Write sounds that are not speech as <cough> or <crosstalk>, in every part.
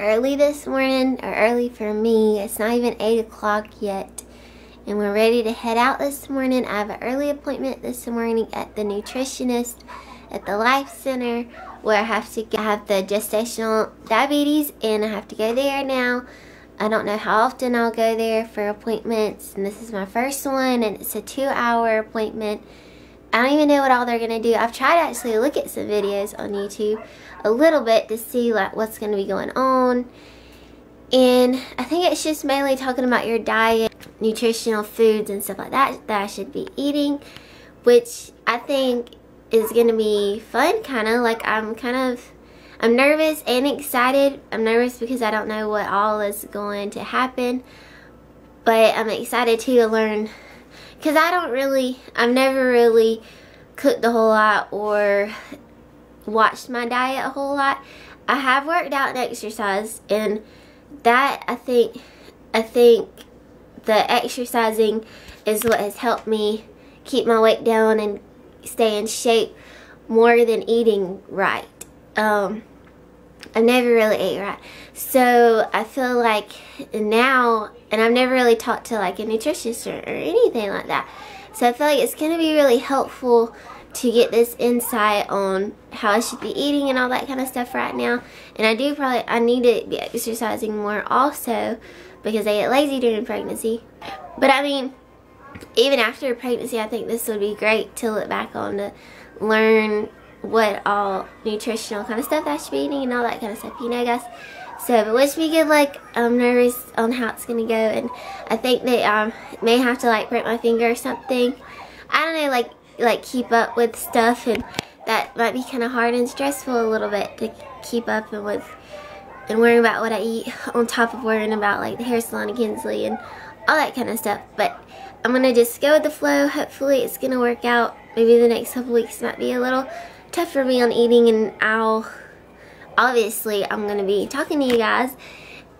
early this morning, or early for me. It's not even 8 o'clock yet. And we're ready to head out this morning. I have an early appointment this morning at the nutritionist at the Life Center where I have to have the gestational diabetes and I have to go there now. I don't know how often I'll go there for appointments and this is my first one and it's a two hour appointment. I don't even know what all they're going to do. I've tried to actually look at some videos on YouTube a little bit to see like what's going to be going on. And I think it's just mainly talking about your diet, nutritional foods and stuff like that that I should be eating, which I think is going to be fun kind of like I'm kind of I'm nervous and excited. I'm nervous because I don't know what all is going to happen. But I'm excited to learn because I don't really, I've never really cooked a whole lot or watched my diet a whole lot. I have worked out and exercised and that I think, I think the exercising is what has helped me keep my weight down and stay in shape more than eating right. Um, I've never really ate right. So I feel like now, and I've never really talked to like a nutritionist or, or anything like that. So I feel like it's going to be really helpful to get this insight on how I should be eating and all that kind of stuff right now. And I do probably, I need to be exercising more also because I get lazy during pregnancy. But I mean, even after pregnancy, I think this would be great to look back on to learn what all nutritional kind of stuff I should be eating and all that kind of stuff, you know, guys. So, but wish me good luck. I'm nervous on how it's going to go, and I think that um may have to, like, break my finger or something. I don't know, like, like keep up with stuff, and that might be kind of hard and stressful a little bit to keep up and with and worrying about what I eat on top of worrying about, like, the hair salon and Kinsley and all that kind of stuff. But I'm going to just go with the flow. Hopefully it's going to work out. Maybe the next couple weeks might be a little tough for me on eating and I'll, obviously I'm to be talking to you guys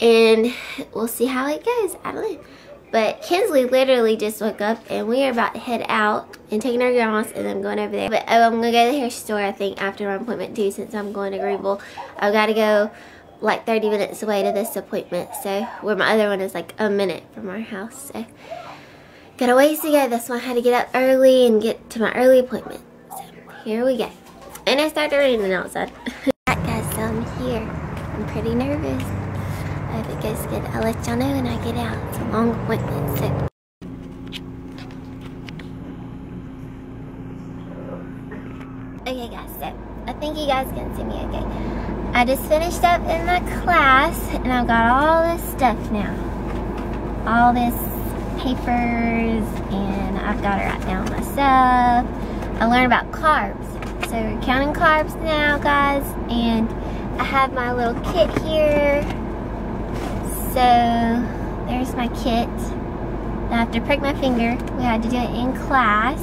and we'll see how it goes. I don't know. But Kinsley literally just woke up and we are about to head out and taking our grandma's and I'm going over there. But oh, I'm to go to the hair store I think after my appointment too since I'm going to Greenville. I've got to go like 30 minutes away to this appointment. So where my other one is like a minute from our house. So got a ways to go. That's why I had to get up early and get to my early appointment. So here we go. And it started raining outside. <laughs> Alright guys, so I'm here. I'm pretty nervous. I hope it goes good. I'll let y'all know when I get out. It's a long appointment, so. Okay guys, so I think you guys can see me okay. I just finished up in my class and I've got all this stuff now. All this papers and I've got to write down myself. I learned about carbs. So we're counting carbs now, guys. And I have my little kit here. So there's my kit. I have to prick my finger. We had to do it in class.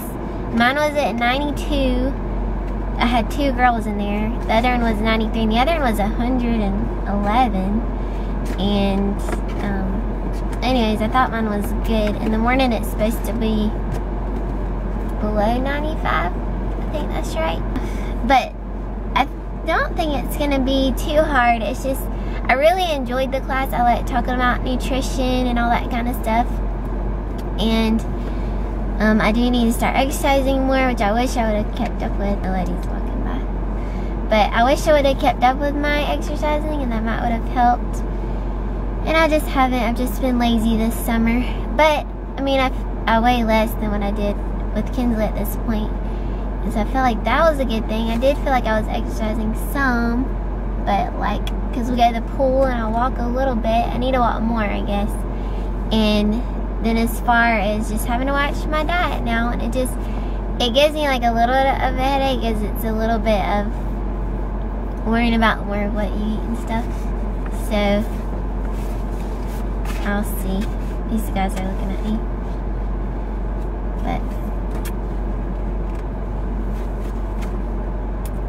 Mine was at 92. I had two girls in there. The other one was 93. And the other one was 111. And um, anyways, I thought mine was good. In the morning, it's supposed to be below 95 think that's right. But I don't think it's to be too hard. It's just, I really enjoyed the class. I like talking about nutrition and all that kind of stuff. And um, I do need to start exercising more, which I wish I would have kept up with. The lady's walking by. But I wish I would have kept up with my exercising and that might would have helped. And I just haven't. I've just been lazy this summer. But, I mean, I, I weigh less than what I did with Kinsley at this point. So I feel like that was a good thing. I did feel like I was exercising some, but like, because we go to the pool and I walk a little bit, I need to walk more, I guess. And then as far as just having to watch my diet now, and it just, it gives me like a little bit of a headache because it's a little bit of worrying about more what you eat and stuff. So, I'll see. These guys are looking at me. But,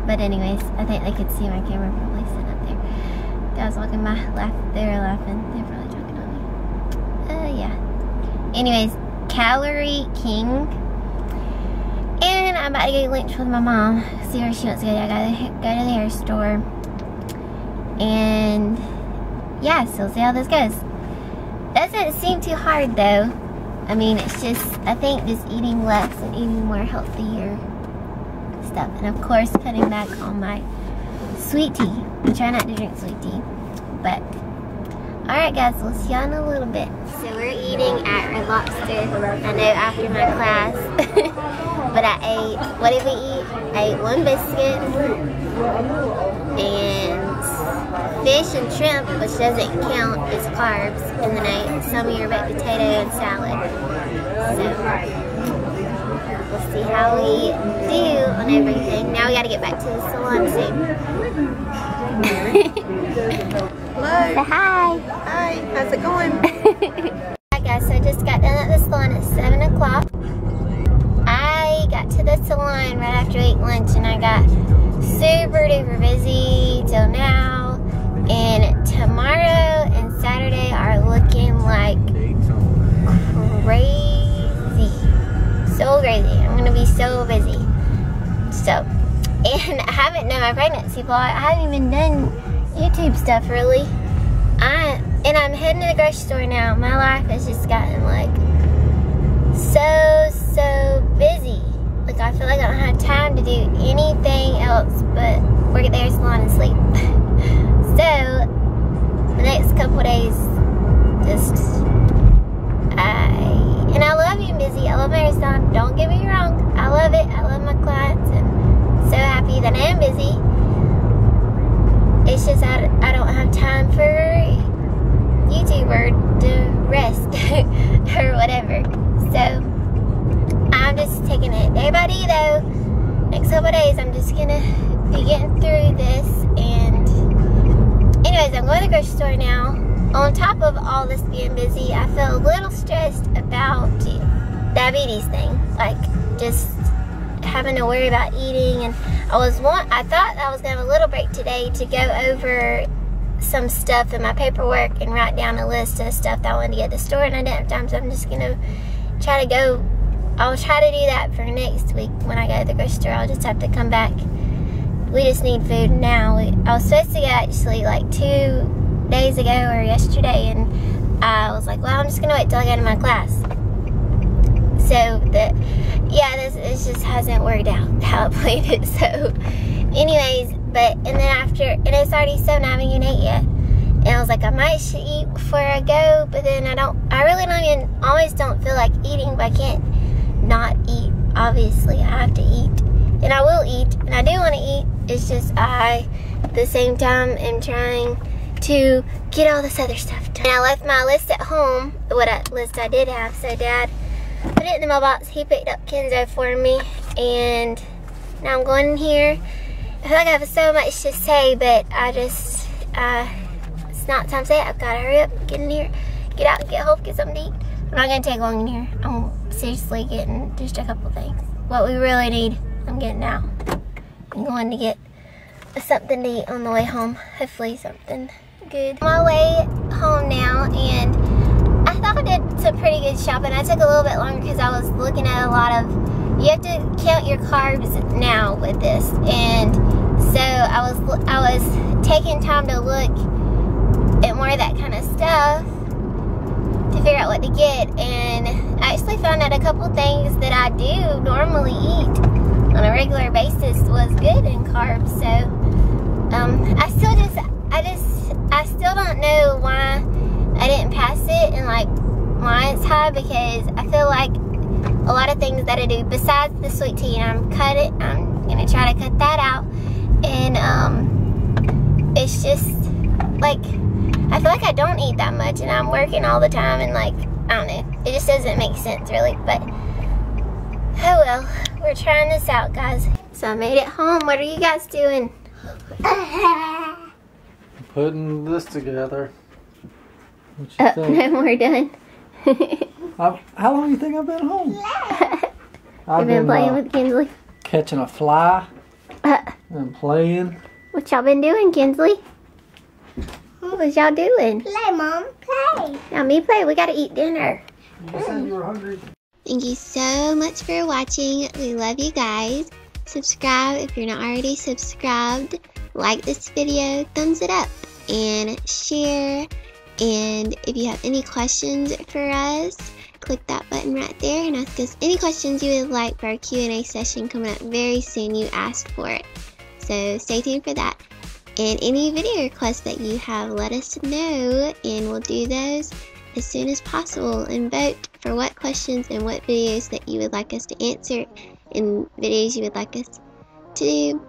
But anyways, I think they could see my camera probably sitting up there. Guys walking my laugh, they were laughing. They're probably talking on me. Uh, yeah. Anyways, Calorie King. And I'm about to get lunch with my mom. See where she wants to go. I gotta go to the hair store. And yeah, so we'll see how this goes. Doesn't seem too hard though. I mean, it's just, I think just eating less and eating more healthier stuff. And of course, cutting back on my sweet tea. I try not to drink sweet tea. But, alright guys, we'll see y'all in a little bit. So we're eating at Red Lobster. I know after my class. <laughs> but I ate, what did we eat? I ate one biscuit. And fish and shrimp, which doesn't count as carbs. And then I ate some of your baked potato and salad. So, We'll see how we do on everything. Now we gotta get back to the salon soon. Hello. <laughs> Say hi. Hi. How's it going? <laughs> Hi guys, so I just got done at the salon at 7 o'clock. I got to the salon right after I ate lunch and I got super duper busy till now. And tomorrow and Saturday are looking like crazy. So crazy. I'm gonna be so busy. So, and I haven't done my pregnancy vlog. I haven't even done YouTube stuff really. I and I'm heading to the grocery store now. My life has just gotten like so so busy. Like I feel like I don't have time to do anything else but work at the salon and sleep. <laughs> so the next couple days just I and I love my. Don't get me wrong. I love it. I love my clients and so happy that I am busy it's just I, I don't have time for YouTube or to rest <laughs> or whatever. So I'm just taking it day by day though. Next couple days I'm just gonna be getting through this and anyways I'm going to the grocery store now. On top of all this being busy, I feel a little stressed about diabetes thing. Like just having to worry about eating. And I was want I thought I was gonna have a little break today to go over some stuff in my paperwork and write down a list of stuff that I wanted to get at the store and I didn't have time so I'm just gonna try to go I'll try to do that for next week when I go to the grocery store. I'll just have to come back. We just need food now. I was supposed to go actually like two days ago or yesterday and I was like well I'm just gonna wait till I get to my class so the yeah this it just hasn't worked out <laughs> how I planned it so anyways but and then after and it's already seven I haven't even ate yet and I was like I might should eat before I go but then I don't I really don't even always don't feel like eating but I can't not eat obviously I have to eat and I will eat and I do want to eat it's just I at the same time am trying to get all this other stuff done. And I left my list at home, what I, list I did have, so dad put it in the mailbox. He picked up Kenzo for me, and now I'm going in here. I feel like I have so much to say, but I just, uh, it's not time to say it. I've got to hurry up, get in here, get out, get home, get something to eat. I'm not going to take long in here. I'm seriously getting just a couple things. What we really need, I'm getting now. I'm going to get something to eat on the way home. Hopefully something good. On my way home now, and I did some pretty good shopping. I took a little bit longer because I was looking at a lot of, you have to count your carbs now with this. And so I was, I was taking time to look at more of that kind of stuff to figure out what to get. And I actually found out a couple things that I do normally eat on a regular basis was good in carbs. So um, I still just, I just, I still don't know why I didn't pass it and like high because I feel like a lot of things that I do besides the sweet tea and I'm cut it I'm gonna try to cut that out. And um it's just like I feel like I don't eat that much and I'm working all the time and like I don't know. It just doesn't make sense really but oh well. We're trying this out guys. So I made it home. What are you guys doing? Putting this together. Uh, <laughs> no, we're done. <laughs> how long do you think I've been home? <laughs> I've been, been, playing uh, with Kinsley. Catching a fly <laughs> and playing. What y'all been doing, Kinsley? What y'all doing? Play, Mom. Play. Now me play. We gotta eat dinner. You said you were hungry. Thank you so much for watching. We love you guys. Subscribe if you're not already subscribed. Like this video. Thumbs it up. and share. And if you have any questions for us, click that button right there and ask us any questions you would like for our Q&A session coming up very soon. You asked for it. So stay tuned for that. And any video requests that you have, let us know and we'll do those as soon as possible and vote for what questions and what videos that you would like us to answer and videos you would like us to do.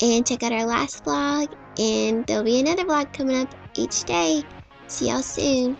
And check out our last vlog and there'll be another vlog coming up each day. See y'all soon.